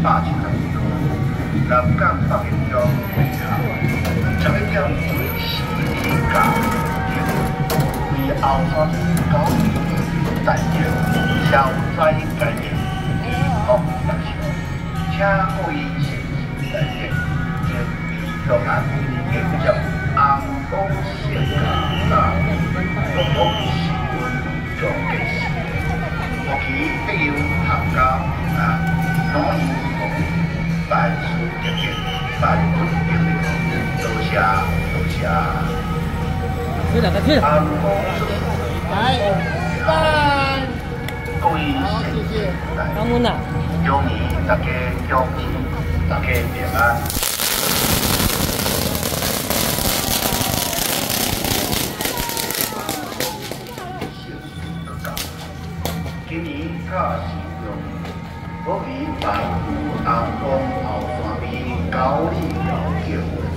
两百七十二号，南港北营中会场，十一点准时起驾，为后山高兴大节。消灾解厄，福德寿，请各位先生来见，敬礼祝安，万事如意，万事如意，多谢多谢。安公来，拜。各位先生，祝你大家恭喜，大家平安。今年较是用我为万户阿公后山边高丽老酒做。